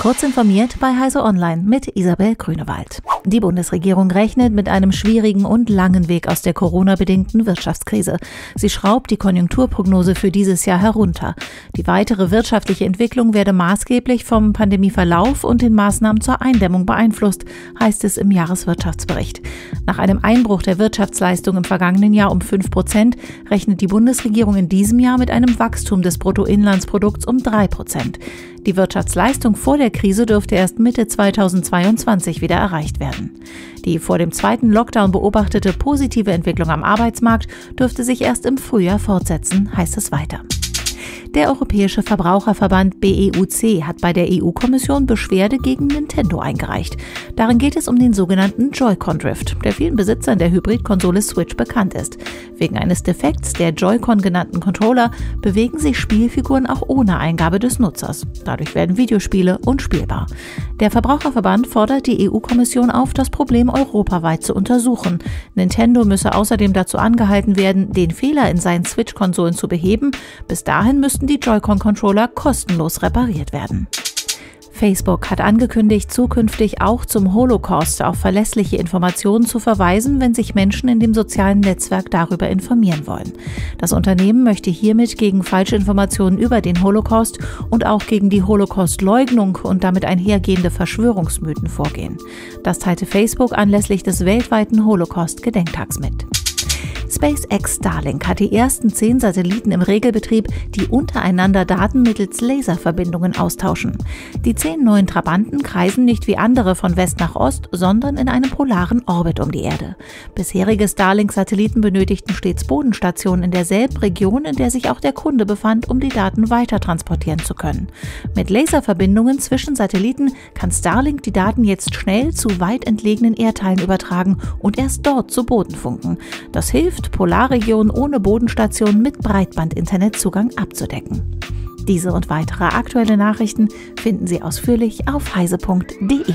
Kurz informiert bei Heise Online mit Isabel Grünewald. Die Bundesregierung rechnet mit einem schwierigen und langen Weg aus der Corona-bedingten Wirtschaftskrise. Sie schraubt die Konjunkturprognose für dieses Jahr herunter. Die weitere wirtschaftliche Entwicklung werde maßgeblich vom Pandemieverlauf und den Maßnahmen zur Eindämmung beeinflusst, heißt es im Jahreswirtschaftsbericht. Nach einem Einbruch der Wirtschaftsleistung im vergangenen Jahr um 5 Prozent rechnet die Bundesregierung in diesem Jahr mit einem Wachstum des Bruttoinlandsprodukts um 3 Prozent. Die Wirtschaftsleistung vor der Krise dürfte erst Mitte 2022 wieder erreicht werden. Die vor dem zweiten Lockdown beobachtete positive Entwicklung am Arbeitsmarkt dürfte sich erst im Frühjahr fortsetzen, heißt es weiter. Der Europäische Verbraucherverband BEUC hat bei der EU-Kommission Beschwerde gegen Nintendo eingereicht. Darin geht es um den sogenannten Joy-Con Drift, der vielen Besitzern der Hybridkonsole Switch bekannt ist. Wegen eines Defekts der Joy-Con genannten Controller bewegen sich Spielfiguren auch ohne Eingabe des Nutzers. Dadurch werden Videospiele unspielbar. Der Verbraucherverband fordert die EU-Kommission auf, das Problem europaweit zu untersuchen. Nintendo müsse außerdem dazu angehalten werden, den Fehler in seinen Switch-Konsolen zu beheben. Bis dahin müssten die Joy-Con-Controller kostenlos repariert werden. Facebook hat angekündigt, zukünftig auch zum Holocaust auf verlässliche Informationen zu verweisen, wenn sich Menschen in dem sozialen Netzwerk darüber informieren wollen. Das Unternehmen möchte hiermit gegen Falschinformationen über den Holocaust und auch gegen die Holocaust-Leugnung und damit einhergehende Verschwörungsmythen vorgehen. Das teilte Facebook anlässlich des weltweiten Holocaust-Gedenktags mit. SpaceX Starlink hat die ersten zehn Satelliten im Regelbetrieb, die untereinander Daten mittels Laserverbindungen austauschen. Die zehn neuen Trabanten kreisen nicht wie andere von West nach Ost, sondern in einem polaren Orbit um die Erde. Bisherige Starlink-Satelliten benötigten stets Bodenstationen in derselben Region, in der sich auch der Kunde befand, um die Daten weiter transportieren zu können. Mit Laserverbindungen zwischen Satelliten kann Starlink die Daten jetzt schnell zu weit entlegenen Erdteilen übertragen und erst dort zu Boden funken. Das hilft, Polarregionen ohne Bodenstation mit Breitband-Internetzugang abzudecken. Diese und weitere aktuelle Nachrichten finden Sie ausführlich auf heise.de.